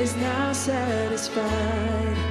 Is now satisfied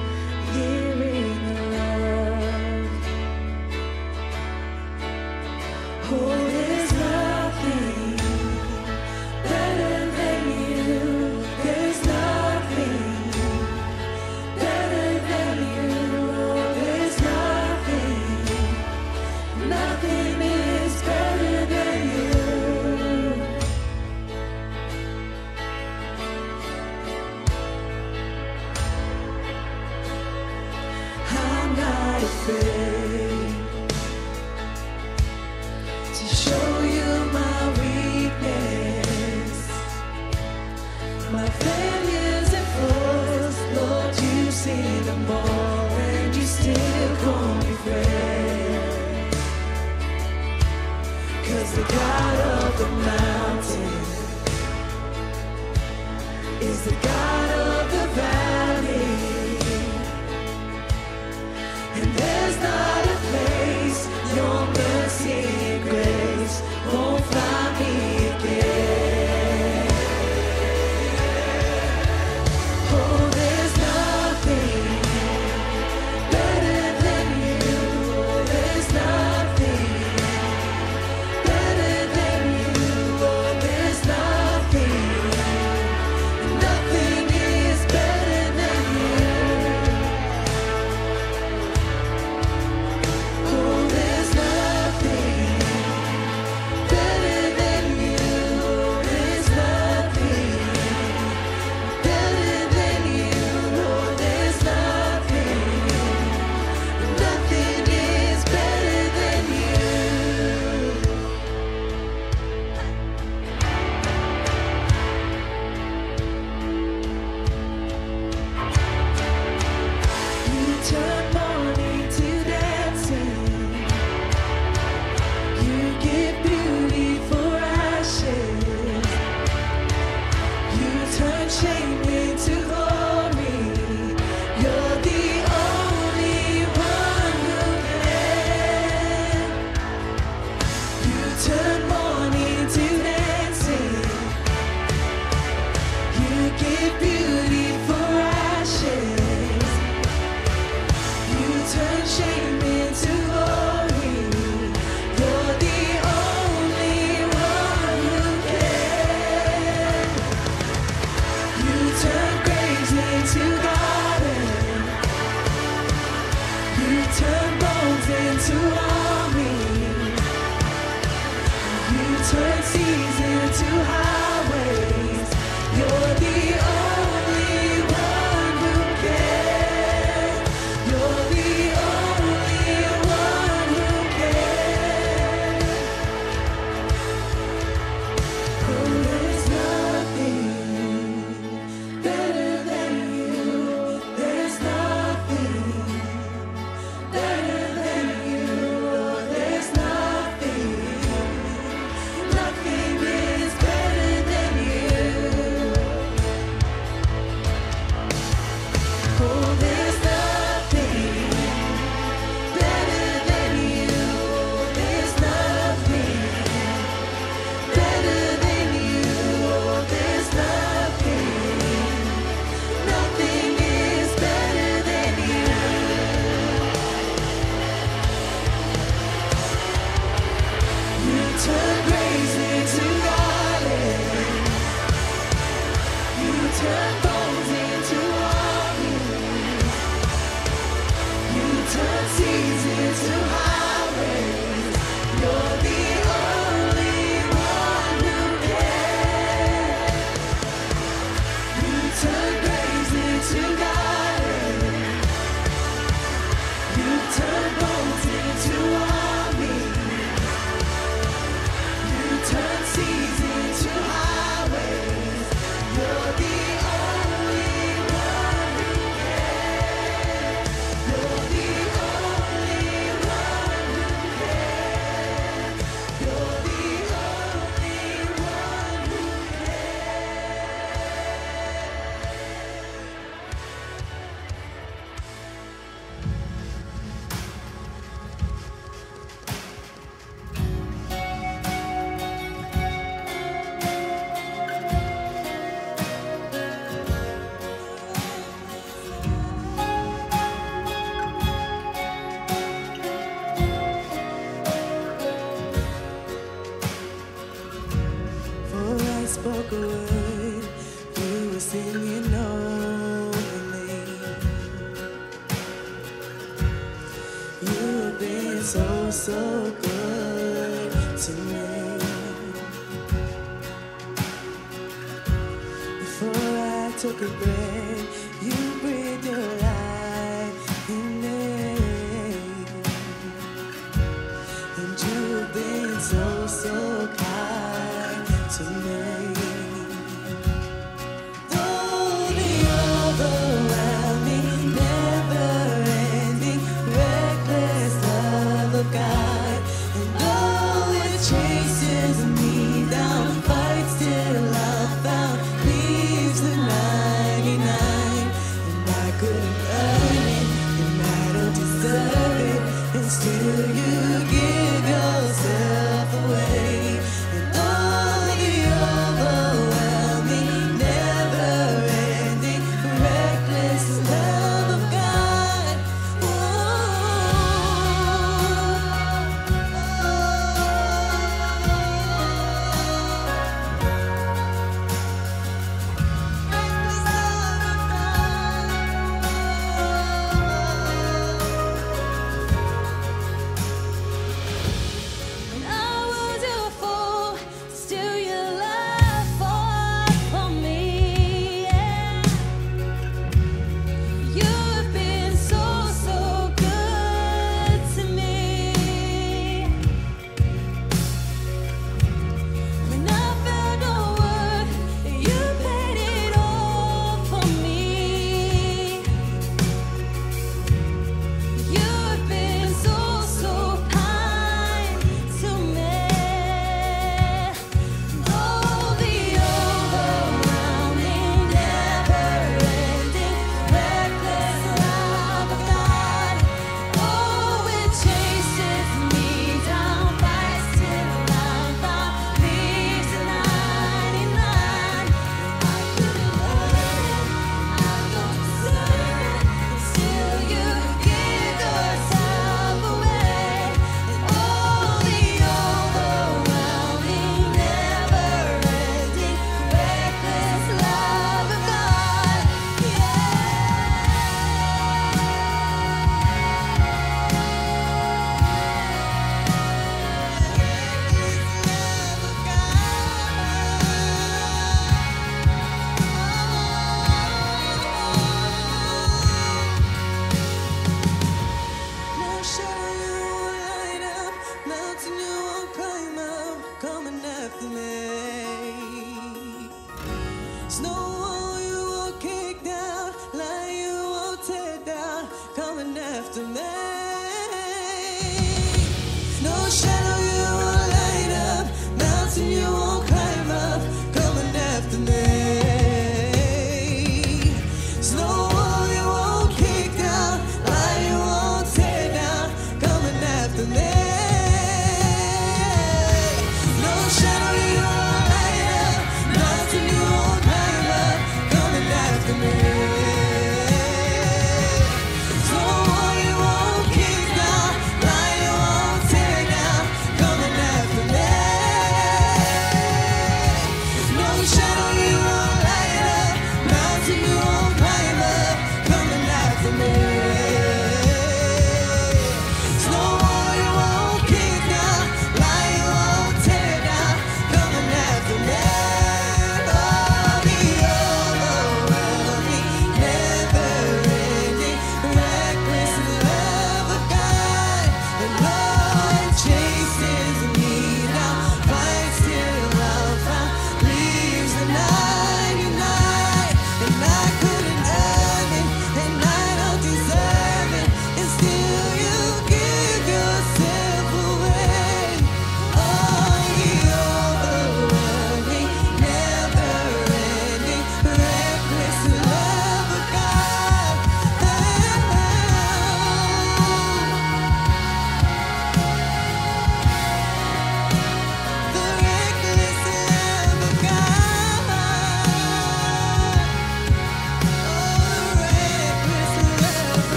deserve it, and still you give.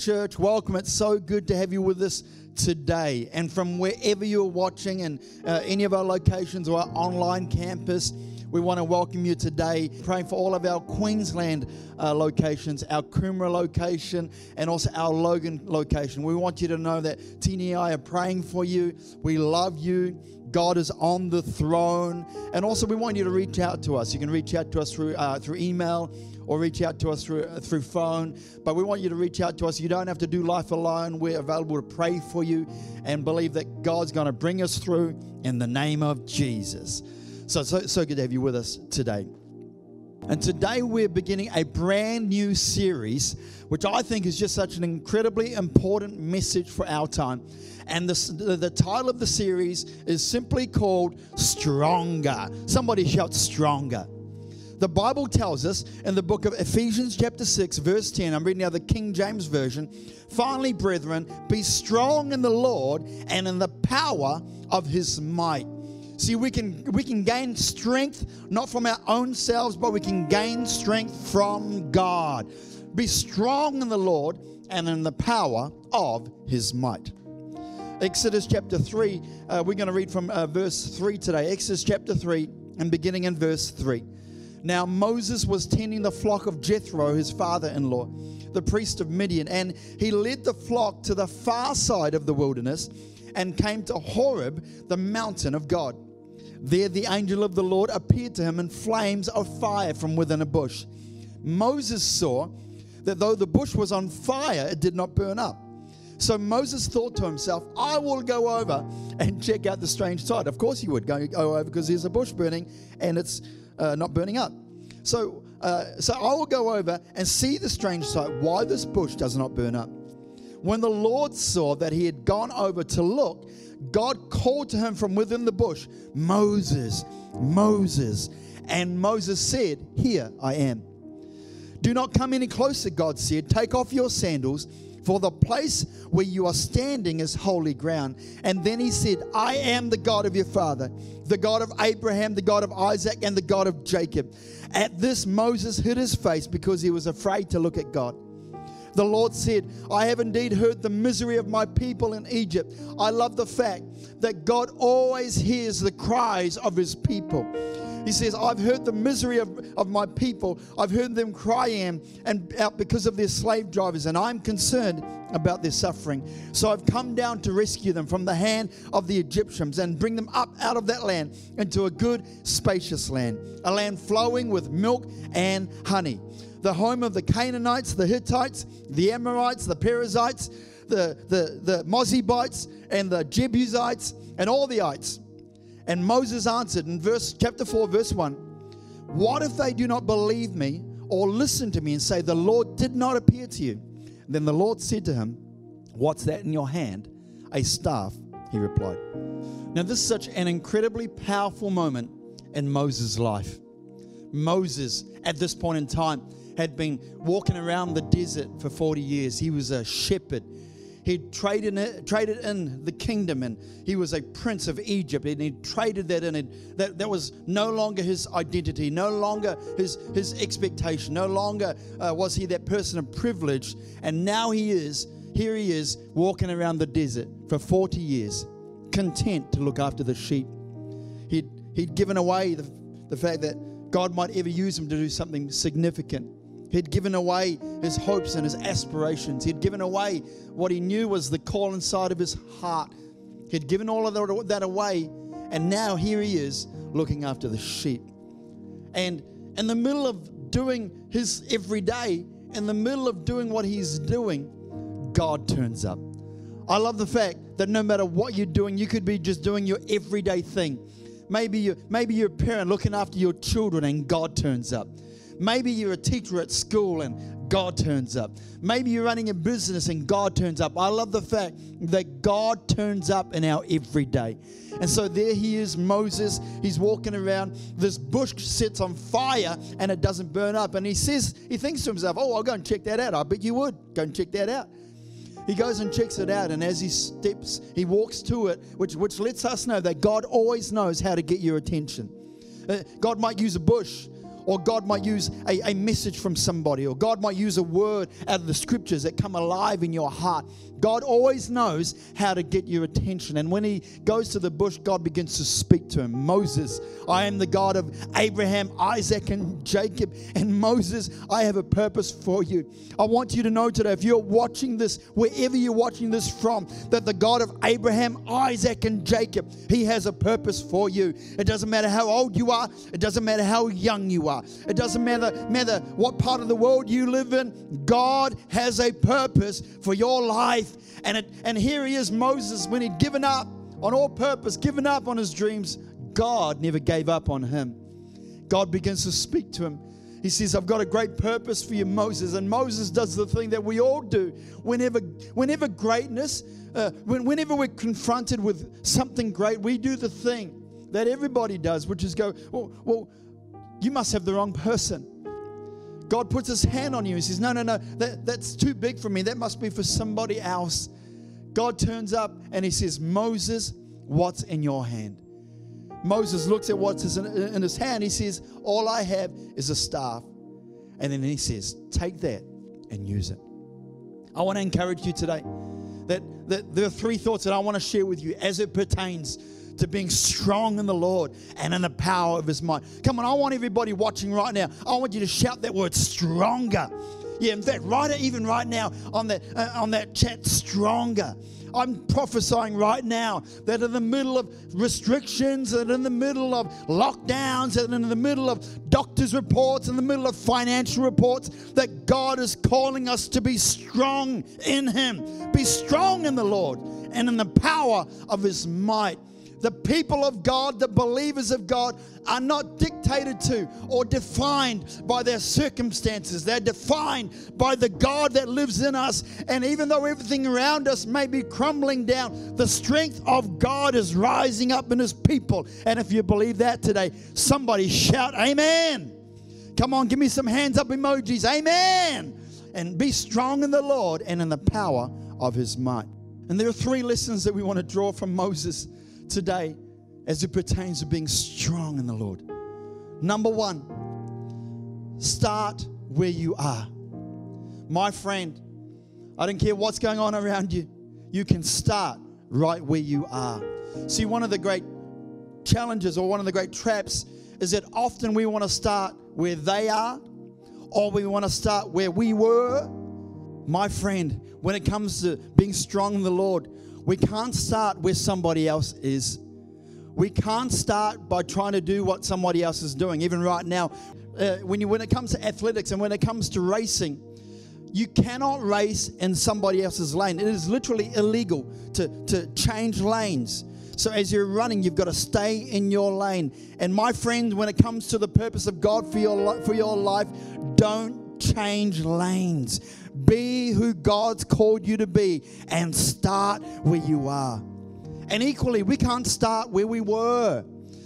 Church. Welcome. It's so good to have you with us today. And from wherever you're watching and uh, any of our locations or our online campus, we want to welcome you today. Praying for all of our Queensland uh, locations, our Coomera location, and also our Logan location. We want you to know that Tina and I are praying for you. We love you. God is on the throne. And also, we want you to reach out to us. You can reach out to us through, uh, through email or reach out to us through, uh, through phone. But we want you to reach out to us. You don't have to do life alone. We're available to pray for you and believe that God's going to bring us through in the name of Jesus. So, so, so good to have you with us today. And today we're beginning a brand new series, which I think is just such an incredibly important message for our time. And the, the, title of the series is simply called Stronger. Somebody shout, Stronger. The Bible tells us in the book of Ephesians, chapter 6, verse 10, I'm reading now the King James Version. Finally, brethren, be strong in the Lord and in the power of his might. See, we can we can gain strength not from our own selves, but we can gain strength from God. Be strong in the Lord and in the power of his might. Exodus chapter 3, uh, we're going to read from uh, verse 3 today. Exodus chapter 3, and beginning in verse 3. Now Moses was tending the flock of Jethro, his father in law, the priest of Midian, and he led the flock to the far side of the wilderness and came to Horeb, the mountain of God. There the angel of the Lord appeared to him in flames of fire from within a bush. Moses saw that though the bush was on fire, it did not burn up. So Moses thought to himself, I will go over and check out the strange sight. Of course he would go, over because there's a bush burning and it's uh, not burning up. So, uh, so I will go over and see the strange sight, why this bush does not burn up. When the Lord saw that he had gone over to look, God called to him from within the bush, Moses, Moses. And Moses said, Here I am. Do not come any closer, God said. Take off your sandals, for the place where you are standing is holy ground. And then he said, I am the God of your father, the God of Abraham, the God of Isaac, and the God of Jacob. At this, Moses hid his face because he was afraid to look at God. The Lord said, I have indeed heard the misery of my people in Egypt. I love the fact that God always hears the cries of his people. He says, I've heard the misery of, of my people. I've heard them crying and out because of their slave drivers, and I'm concerned about their suffering. So I've come down to rescue them from the hand of the Egyptians and bring them up out of that land into a good, spacious land, a land flowing with milk and honey the home of the Canaanites, the Hittites, the Amorites, the Perizzites, the, the, the Mozibites, and the Jebusites, and all the ites. And Moses answered in verse chapter 4, verse 1 What if they do not believe me or listen to me and say, The Lord did not appear to you? Then the Lord said to him, What's that in your hand? A staff, he replied. Now, this is such an incredibly powerful moment in Moses' life. Moses, at this point in time, had been walking around the desert for 40 years. He was a shepherd. He'd traded in, traded in the kingdom and he was a prince of Egypt and he traded that in. And that, that was no longer his identity, no longer his, his expectation, no longer uh, was he that person of privilege. And now he is, here he is, walking around the desert for 40 years, content to look after the sheep. He'd, he'd given away the, the fact that God might ever use him to do something significant. He'd given away his hopes and his aspirations. He'd given away what he knew was the call inside of his heart. He'd given all of that away, and now here he is looking after the sheep. And in the middle of doing his everyday, in the middle of doing what he's doing, God turns up. I love the fact that no matter what you're doing, you could be just doing your everyday thing. Maybe you're maybe you're a parent looking after your children and God turns up. Maybe you're a teacher at school and God turns up. Maybe you're running a business and God turns up. I love the fact that God turns up in our everyday. And so there he is, Moses. He's walking around. This bush sits on fire and it doesn't burn up. And he says, he thinks to himself, Oh, I'll go and check that out. I bet you would. Go and check that out. He goes and checks it out, and as he steps, he walks to it, which, which lets us know that God always knows how to get your attention. Uh, God might use a bush, or God might use a, a message from somebody, or God might use a word out of the scriptures that come alive in your heart. God always knows how to get your attention. And when he goes to the bush, God begins to speak to him. Moses, I am the God of Abraham, Isaac, and Jacob. And Moses, I have a purpose for you. I want you to know today, if you're watching this, wherever you're watching this from, that the God of Abraham, Isaac, and Jacob, he has a purpose for you. It doesn't matter how old you are, it doesn't matter how young you are, it doesn't matter, matter what part of the world you live in. God has a purpose for your life. And, it, and here he is, Moses, when he'd given up on all purpose, given up on his dreams, God never gave up on him. God begins to speak to him. He says, I've got a great purpose for you, Moses. And Moses does the thing that we all do whenever, whenever greatness, uh, when, whenever we're confronted with something great, we do the thing that everybody does, which is go, well, well you must have the wrong person. God puts his hand on you. and says, No, no, no, that, that's too big for me. That must be for somebody else. God turns up and he says, Moses, what's in your hand? Moses looks at what's in, in his hand. He says, All I have is a staff. And then he says, Take that and use it. I want to encourage you today that, that there are three thoughts that I want to share with you as it pertains to being strong in the Lord and in the power of His might. Come on, I want everybody watching right now. I want you to shout that word stronger. Yeah, in fact, write it even right now on that uh, on that chat. Stronger. I'm prophesying right now that in the middle of restrictions and in the middle of lockdowns and in the middle of doctors' reports, in the middle of financial reports, that God is calling us to be strong in Him. Be strong in the Lord and in the power of His might. The people of God, the believers of God, are not dictated to or defined by their circumstances. They're defined by the God that lives in us. And even though everything around us may be crumbling down, the strength of God is rising up in His people. And if you believe that today, somebody shout, Amen. Come on, give me some hands up emojis. Amen. And be strong in the Lord and in the power of His might. And there are three lessons that we want to draw from Moses today as it pertains to being strong in the Lord. Number one, start where you are. My friend, I don't care what's going on around you, you can start right where you are. See, one of the great challenges or one of the great traps is that often we want to start where they are or we want to start where we were. My friend, when it comes to being strong in the Lord, we can't start where somebody else is. We can't start by trying to do what somebody else is doing. Even right now, uh, when, you, when it comes to athletics and when it comes to racing, you cannot race in somebody else's lane. It is literally illegal to, to change lanes. So as you're running, you've got to stay in your lane. And my friend, when it comes to the purpose of God for your, for your life, don't change lanes. Be who God's called you to be and start where you are. And equally, we can't start where we were.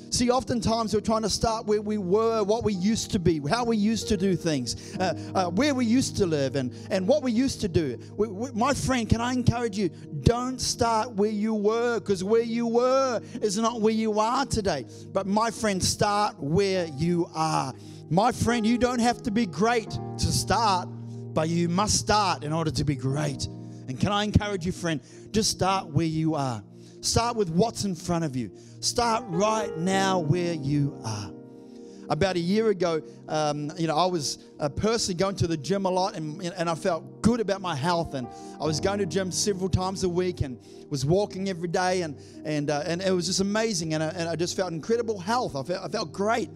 See, oftentimes we're trying to start where we were, what we used to be, how we used to do things, uh, uh, where we used to live, and, and what we used to do. We, we, my friend, can I encourage you? Don't start where you were, because where you were is not where you are today. But my friend, start where you are. My friend, you don't have to be great to start, but you must start in order to be great. And can I encourage you, friend, just start where you are. Start with what's in front of you. Start right now where you are. About a year ago, um, you know, I was uh, personally going to the gym a lot, and, and I felt good about my health. And I was going to gym several times a week, and was walking every day, and and uh, and it was just amazing. And I, and I just felt incredible health. I felt I felt great.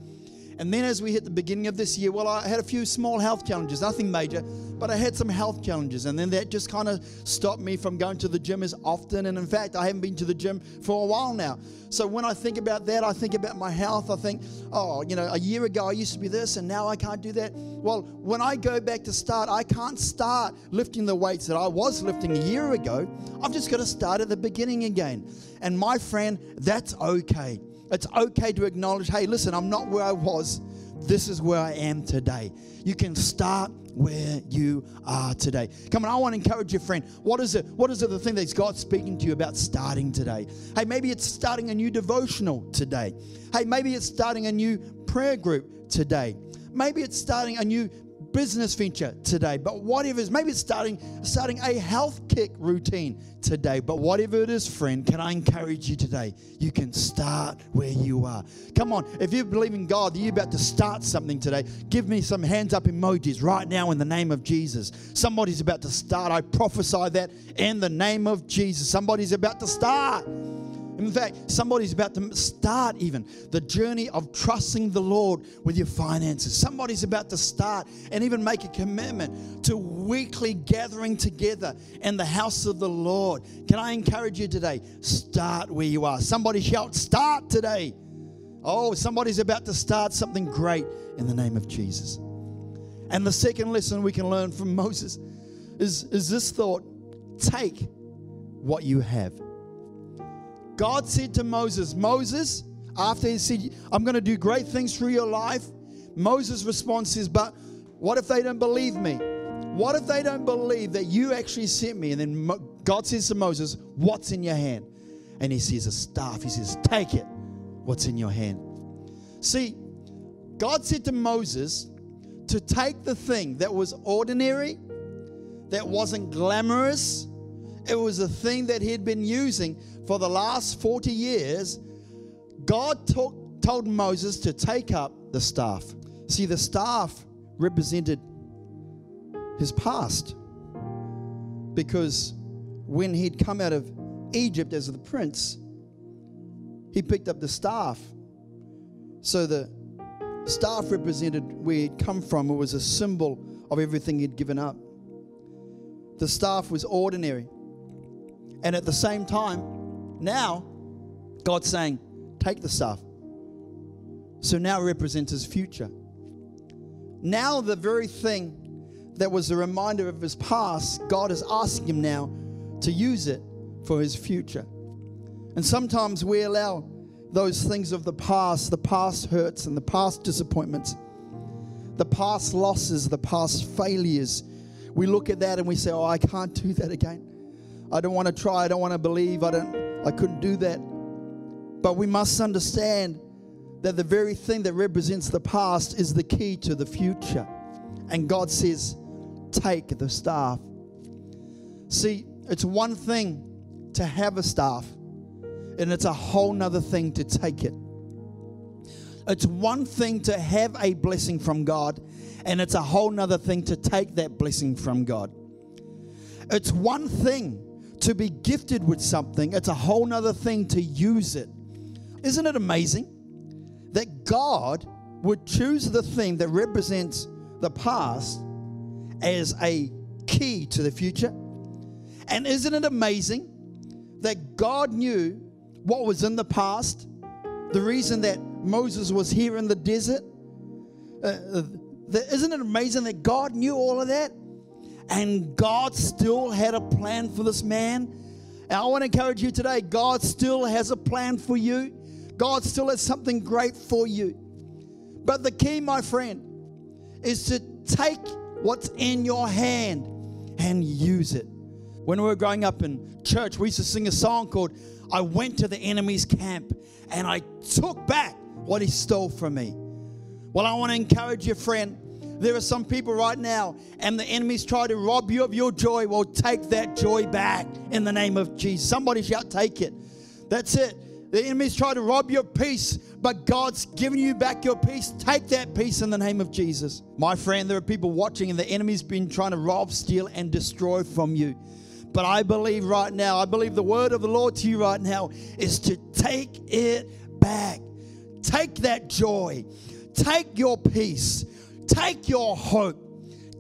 And then as we hit the beginning of this year, well, I had a few small health challenges, nothing major, but I had some health challenges. And then that just kind of stopped me from going to the gym as often. And in fact, I haven't been to the gym for a while now. So when I think about that, I think about my health. I think, oh, you know, a year ago I used to be this and now I can't do that. Well, when I go back to start, I can't start lifting the weights that I was lifting a year ago. I've just got to start at the beginning again. And my friend, that's okay. It's okay to acknowledge, hey, listen, I'm not where I was. This is where I am today. You can start where you are today. Come on, I want to encourage you, friend. What is it? What is it the thing that God's speaking to you about starting today? Hey, maybe it's starting a new devotional today. Hey, maybe it's starting a new prayer group today. maybe it's starting a new business venture today, but whatever it is, maybe it's starting starting a health kick routine today. But whatever it is, friend, can I encourage you today? You can start where you are. Come on, if you believe in God, you're about to start something today. Give me some hands up emojis right now in the name of Jesus. Somebody's about to start. I prophesy that in the name of Jesus. Somebody's about to start. In fact, somebody's about to start even the journey of trusting the Lord with your finances. Somebody's about to start and even make a commitment to weekly gathering together in the house of the Lord. Can I encourage you today? Start where you are. Somebody shout, Start today. Oh, somebody's about to start something great in the name of Jesus. And the second lesson we can learn from Moses is, is this thought take what you have. God said to Moses, Moses, after he said, I'm going to do great things through your life, Moses' response is, But what if they don't believe me? What if they don't believe that you actually sent me? And then God says to Moses, What's in your hand? And he says, A staff. He says, Take it. What's in your hand? See, God said to Moses to take the thing that was ordinary, that wasn't glamorous, it was a thing that he'd been using for the last 40 years. God told, told Moses to take up the staff. See, the staff represented his past. Because when he'd come out of Egypt as the prince, he picked up the staff. So the staff represented where he'd come from. It was a symbol of everything he'd given up. The staff was ordinary. And at the same time, now God's saying, take the staff. So now represents his future. Now, the very thing that was a reminder of his past, God is asking him now to use it for his future. And sometimes we allow those things of the past, the past hurts and the past disappointments, the past losses, the past failures. We look at that and we say, "Oh, I can't do that again. I don't want to try. I don't want to believe. I don't I couldn't do that." But we must understand that the very thing that represents the past is the key to the future. And God says, "Take the staff." See, it's one thing to have a staff, and it's a whole nother thing to take it. It's one thing to have a blessing from God, and it's a whole nother thing to take that blessing from God. It's one thing to be gifted with something, it's a whole nother thing to use it. Isn't it amazing that God would choose the thing that represents the past as a key to the future? And isn't it amazing that God knew what was in the past? The reason that Moses was here in the desert? Uh, uh, the- isn't it amazing that God knew all of that? And God still had a plan for this man. And I want to encourage you today God still has a plan for you, God still has something great for you. But the key, my friend, is to take what's in your hand and use it. When we were growing up in church, we used to sing a song called I Went to the Enemy's Camp and I took back what he stole from me. Well, I want to encourage you, friend. There are some people right now, and the enemies try to rob you of your joy. Well, take that joy back in the name of Jesus. Somebody shout, take it. That's it. The enemies try to rob your peace, but God's given you back your peace. Take that peace in the name of Jesus. My friend, there are people watching, and the enemy's been trying to rob, steal, and destroy from you. But I believe right now, I believe the word of the Lord to you right now is to take it back. Take that joy. Take your peace. Take your hope.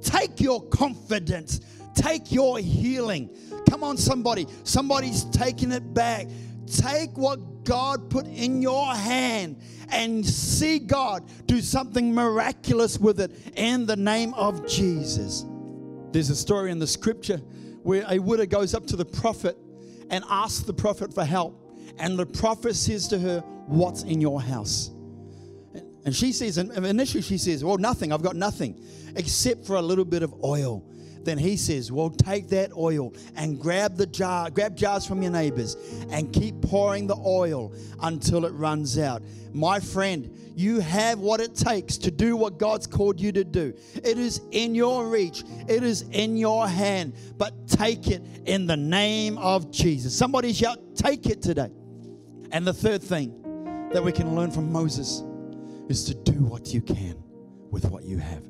Take your confidence. Take your healing. Come on, somebody. Somebody's taking it back. Take what God put in your hand and see God do something miraculous with it in the name of Jesus. There's a story in the scripture where a widow goes up to the prophet and asks the prophet for help. And the prophet says to her, What's in your house? And she says, and initially she says, Well, nothing, I've got nothing except for a little bit of oil. then he says, Well, take that oil and grab the jar, grab jars from your neighbors and keep pouring the oil until it runs out. My friend, you have what it takes to do what God's called you to do. It is in your reach, it is in your hand, but take it in the name of Jesus. Somebody shout, Take it today. And the third thing that we can learn from Moses is to do what you can with what you have.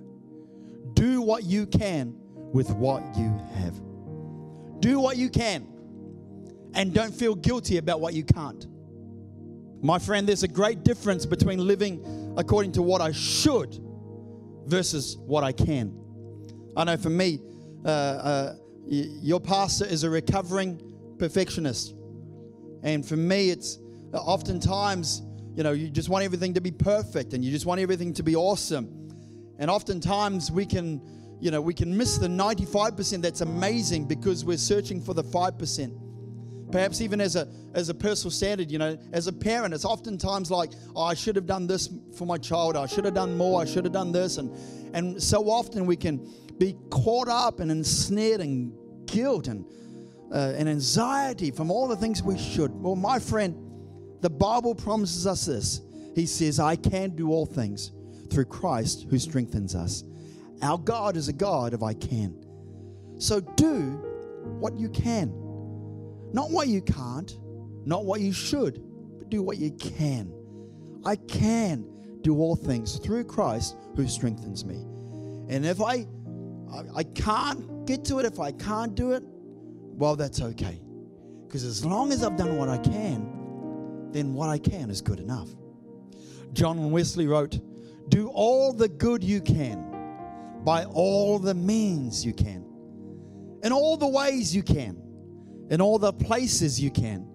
Do what you can with what you have. Do what you can and don't feel guilty about what you can't. My friend, there's a great difference between living according to what I should versus what I can. I know for me, uh, uh, your pastor is a recovering perfectionist. And for me, it's uh, oftentimes, you know, you just want everything to be perfect and you just want everything to be awesome. And oftentimes we can, you know, we can miss the 95% that's amazing because we're searching for the 5%. Perhaps even as a as a personal standard, you know, as a parent, it's oftentimes like, oh, I should have done this for my child, I should have done more, I should have done this. And and so often we can be caught up and ensnared in guilt and uh, and anxiety from all the things we should. Well, my friend, the Bible promises us this. He says, I can do all things through Christ who strengthens us. Our God is a God of I can. So do what you can. Not what you can't, not what you should, but do what you can. I can do all things through Christ who strengthens me. And if I, I, I can't get to it, if I can't do it, well, that's okay. Because as long as I've done what I can, then what I can is good enough. John Wesley wrote, Do all the good you can by all the means you can, in all the ways you can, in all the places you can,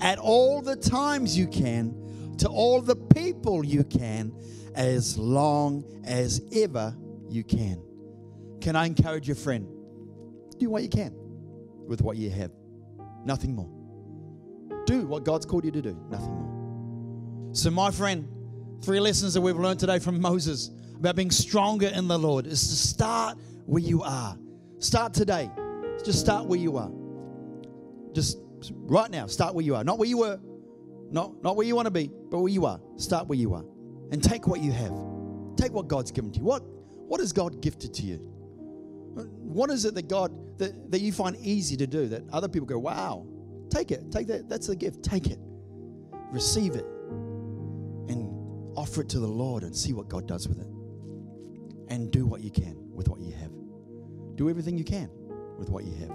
at all the times you can, to all the people you can, as long as ever you can. Can I encourage your friend? Do what you can with what you have, nothing more. Do what God's called you to do, nothing more. So, my friend, three lessons that we've learned today from Moses about being stronger in the Lord is to start where you are. Start today. Just start where you are. Just right now, start where you are. Not where you were, not, not where you want to be, but where you are. Start where you are. And take what you have. Take what God's given to you. What, what has God gifted to you? What is it that God that, that you find easy to do that other people go, wow, take it, take that, that's the gift, take it, receive it, and offer it to the Lord and see what God does with it. And do what you can with what you have. Do everything you can with what you have.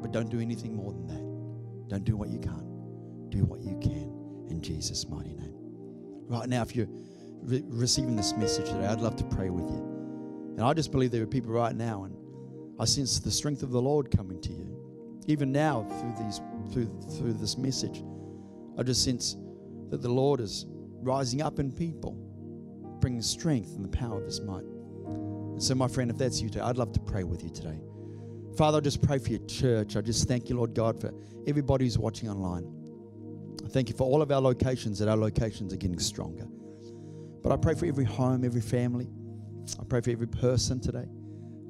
But don't do anything more than that. Don't do what you can't. Do what you can in Jesus' mighty name. Right now, if you're re- receiving this message today, I'd love to pray with you. And I just believe there are people right now, and I sense the strength of the Lord coming to you. Even now, through these through through this message, I just sense that the Lord is rising up in people, bringing strength and the power of His might. And so, my friend, if that's you today, I'd love to pray with you today. Father, I just pray for your church. I just thank you, Lord God, for everybody who's watching online. I thank you for all of our locations, that our locations are getting stronger. But I pray for every home, every family. I pray for every person today.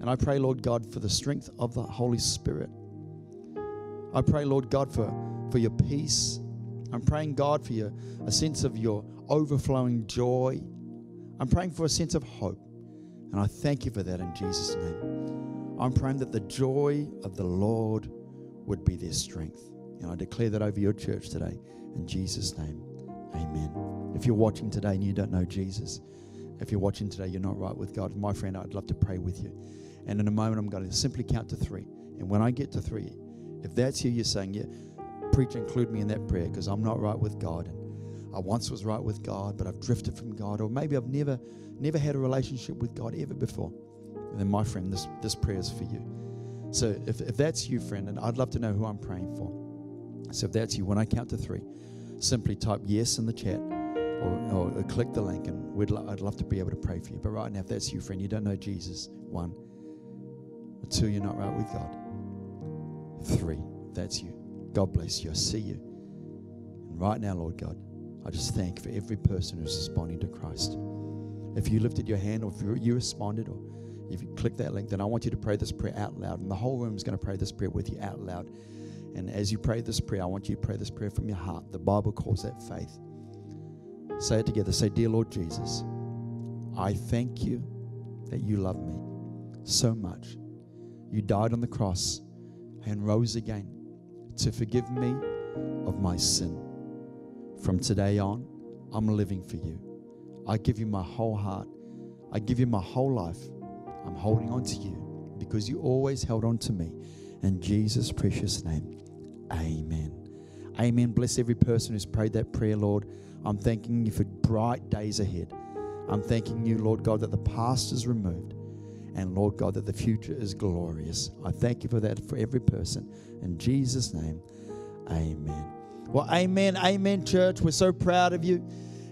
And I pray, Lord God, for the strength of the Holy Spirit. I pray, Lord God, for, for your peace. I'm praying, God, for your, a sense of your overflowing joy. I'm praying for a sense of hope. And I thank you for that in Jesus' name. I'm praying that the joy of the Lord would be their strength. And I declare that over your church today. In Jesus' name, amen. If you're watching today and you don't know Jesus, if you're watching today, you're not right with God, my friend, I'd love to pray with you. And in a moment, I'm going to simply count to three. And when I get to three, if that's you, you're saying, yeah, preacher, include me in that prayer because I'm not right with God. And I once was right with God, but I've drifted from God, or maybe I've never, never had a relationship with God ever before. And then, my friend, this, this prayer is for you. So if, if that's you, friend, and I'd love to know who I'm praying for. So if that's you, when I count to three, simply type yes in the chat or, or click the link, and we'd lo- I'd love to be able to pray for you. But right now, if that's you, friend, you don't know Jesus, one. Two, you're not right with God. Three, that's you. God bless you. I see you. And right now, Lord God, I just thank for every person who's responding to Christ. If you lifted your hand or if you- responded or if you click that link, then I want you to pray this prayer out loud. And the whole room is going to pray this prayer with you out loud. And as you pray this prayer, I want you to pray this prayer from your heart. The Bible calls that faith. Say it together. Say, Dear Lord Jesus, I thank you that you love me so much. You died on the cross and rose again to forgive me of my sin. From today on, I'm living for you. I give you my whole heart. I give you my whole life. I'm holding on to you because you always held on to me. In Jesus' precious name, amen. Amen. Bless every person who's prayed that prayer, Lord. I'm thanking you for bright days ahead. I'm thanking you, Lord God, that the past is removed. And Lord God, that the future is glorious. I thank you for that for every person. In Jesus' name, amen. Well, amen, amen, church. We're so proud of you.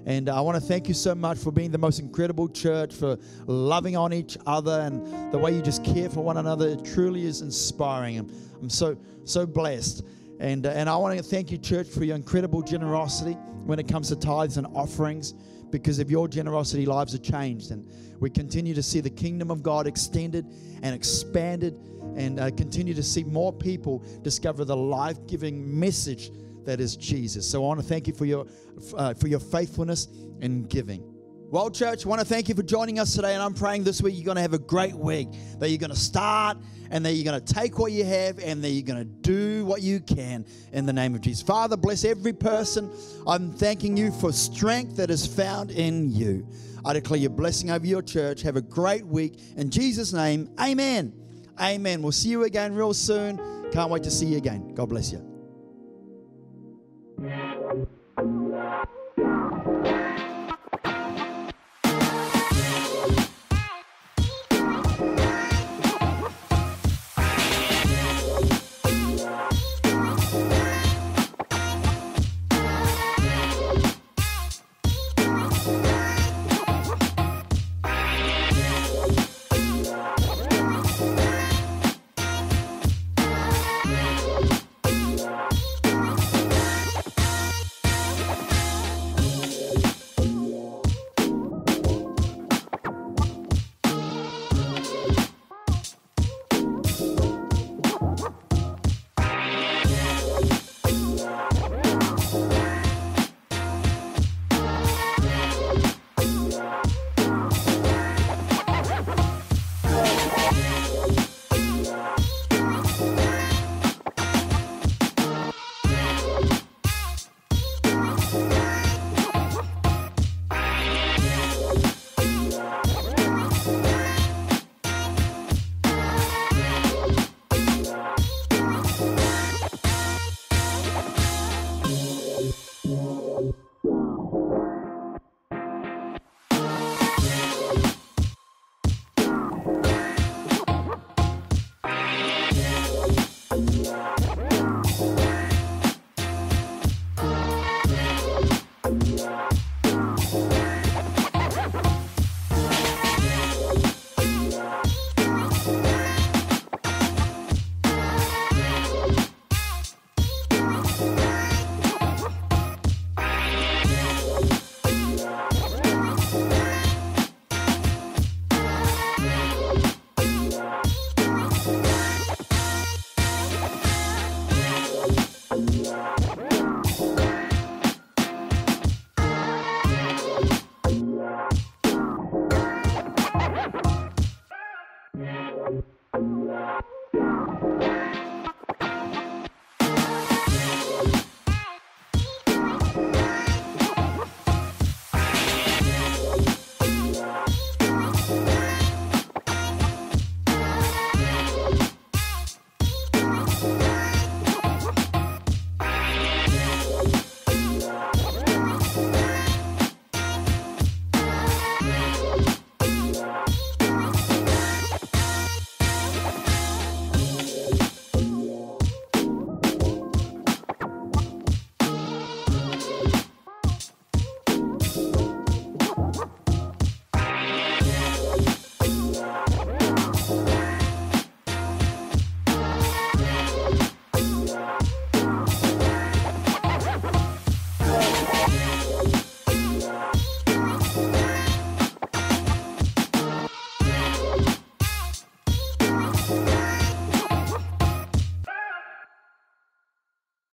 And I want to thank you so much for being the most incredible church, for loving on each other, and the way you just care for one another. It truly is inspiring. I'm, I'm so, so blessed. And, uh, and I want to thank you, church, for your incredible generosity when it comes to tithes and offerings. Because of your generosity, lives are changed. And we continue to see the kingdom of God extended and expanded, and uh, continue to see more people discover the life giving message that is Jesus. So I want to thank you for your uh, for your faithfulness in giving. Well, church, I want to thank you for joining us today, and I'm praying this week you're going to have a great week. That you're going to start, and that you're going to take what you have, and that you're going to do what you can in the name of Jesus. Father, bless every person. I'm thanking you for strength that is found in you. I declare your blessing over your church. Have a great week in Jesus' name. Amen. Amen. We'll see you again real soon. Can't wait to see you again. God bless you.